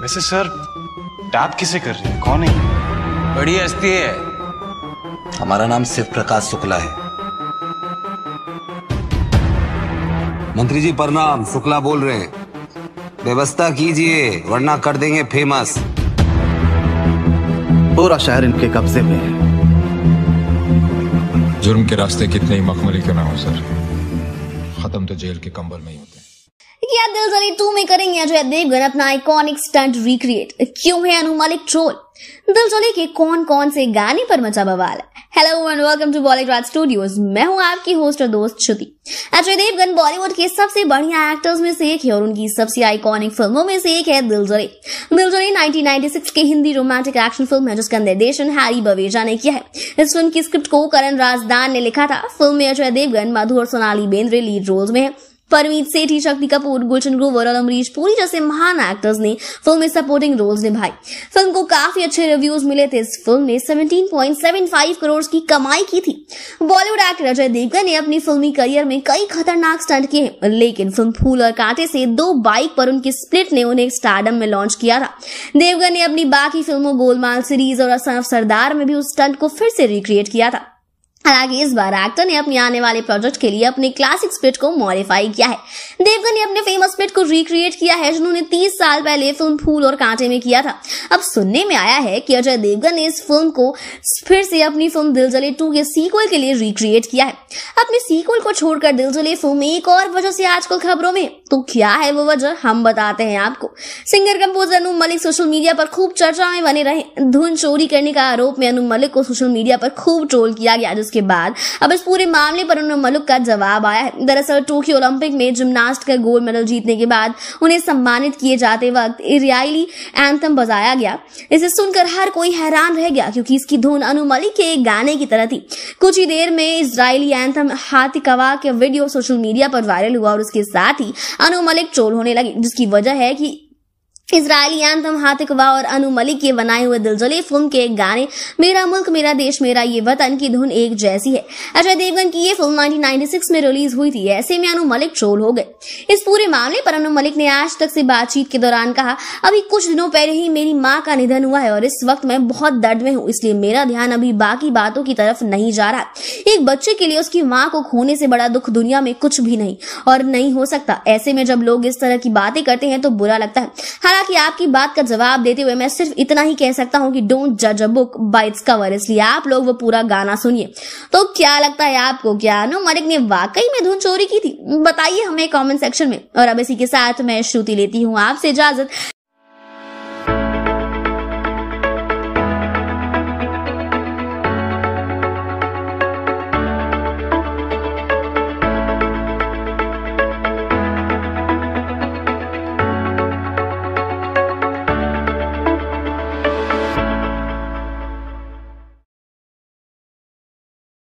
वैसे sir tap किसे कर रही है? कौन है बड़ी हस्ती है। हमारा नाम शिव प्रकाश शुक्ला है। मंत्री जी प्रणाम। शुक्ला बोल रहे हैं। व्यवस्था कीजिए वरना कर देंगे फ़ेमस। पूरा शहर इनके कब्जे में है। जुर्म के रास्ते कितने ही मखमली क्यों ना हो सर। खत्म तो जेल के कंबल में ही होते हैं। क्या दिल जली टू में करेंगे अजय देवगन अपना आइकॉनिक स्टंट रिक्रिएट क्यों है अनु मलिक ट्रोल दिल जली के कौन कौन से गाने पर मचा बवाल है? Hello and welcome to Bollywood Raj studios मैं हूँ आपकी होस्ट और दोस्त श्रुति। अजय देवगन बॉलीवुड के सबसे बढ़िया एक्टर्स में से एक है और उनकी सबसे आइकॉनिक फ़िल्मों में से एक है दिल जले। दिल जले 1996 के हिंदी रोमांटिक एक्शन फ़िल्म है जिसका निर्देशन हैरी बवेजा ने किया है। इस फ़िल्म की स्क्रिप्ट को करण राजदान ने लिखा था। फ़िल्म में अजय देवगन मधु और सोनाली बेंद्रे लीड रोल्स में है। परमीत सेठी, शक्ति कपूर, गुलशन ग्रोवर और अमरीश पुरी जैसे महान एक्टर्स ने फ़िल्म में सपोर्टिंग रोल्स निभाई फ़िल्म को काफ़ी अच्छे रिव्यूज़ मिले थे। इस फ़िल्म ने 17.75 करोड़ की कमाई की थी। बॉलीवुड एक्टर अजय देवगन ने अपनी फिल्मी करियर में कई खतरनाक स्टंट किए लेकिन फ़िल्म फूल और कांटे से दो बाइक पर उनकी स्प्लिट ने उन्हें स्टारडम में लॉन्च किया था। देवगन ने अपनी बाकी फ़िल्मों गोलमाल सीरीज़ और असफ सरदार में भी उस स्टंट को फिर से रिक्रिएट किया था। हालाँकि इस बार एक्टर ने अपने आने वाले प्रोजेक्ट के लिए अपने क्लासिक स्पिट को मॉडिफाई किया है। देवगन ने अपने फ़ेमस स्पिट को रिक्रिएट किया है, जिन्होंने 30 साल पहले फ़िल्म फूल और कांटे में किया था। अब सुनने में आया है कि अजय देवगन ने इस फ़िल्म को फिर से अपनी फ़िल्म दिल जले टू के सीक्वल के लिए रिक्रिएट किया है। अपने सीक्वल को छोड़कर दिल जले फ़िल्म एक और वजह से आजकल खबरों में। तो क्या है वो वजह? हम बताते हैं आपको। Singer composer Anu Malik social media पर खूब चर्चा में बने रहे। धुन चोरी करने का आरोप में अनु मलिक को सोशल मीडिया पर खूब ट्रोल किया गया, जिसके बाद। अब इस पूरे मामले पर अनु मलिक का जवाब आया है। दरअसल टोक्यो ओलंपिक में जिमनास्ट का गोल्ड मेडल जीतने के बाद उन्हें सम्मानित किए जाते वक्त इरियाली एंथम बजाया गया। इसे सुनकर हर कोई हैरान रह गया क्योंकि इसकी धुन अनु मलिक के एक गाने की तरह थी। कुछ ही देर में इसराइली एंथम हाथी कवा के वीडियो सोशल मीडिया पर वायरल हुआ और उसके साथ ही अनु मलिक ट्रोल होने लगे, जिसकी वजह है कि इसराइली एंथम हाथिकवा और अनु मलिक के बनाए हुए दिलजले फ़िल्म के गाने, मेरा मुल्क, मेरा देश, मेरा ये वतन की धुन एक जैसी है। अजय देवगन की ये फ़िल्म 1996 में रिलीज़ हुई थी, ऐसे में अनु मलिक ट्रोल हो गए। इस पूरे मामले पर अनु मलिक ने आज तक से बातचीत के दौरान कहा, अभी कुछ दिनों पहले ही मेरी माँ का निधन हुआ है और इस वक्त मैं बहुत दर्द में हूँ, इसलिए मेरा ध्यान अभी बाकी बातों की तरफ़ नहीं जा रहा। एक बच्चे के लिए उसकी माँ को खोने से बड़ा दुख दुनिया में कुछ भी नहीं और नहीं हो सकता। ऐसे में जब लोग इस तरह की बातें करते हैं तो बुरा लगता है। हालाँकि आपकी बात का जवाब देते हुए मैं सिर्फ़ इतना ही कह सकता हूँ कि डोंट जज a book by its cover इसलिए आप लोग वो पूरा गाना सुनिए। तो क्या लगता है आपको क्या अनु मलिक ने वाकई में धुन चोरी की थी? बताइए हमें कॉमेंट सेक्शन में। और अब इसी के साथ मैं श्रुति लेती हूँ आपसे इजाज़त।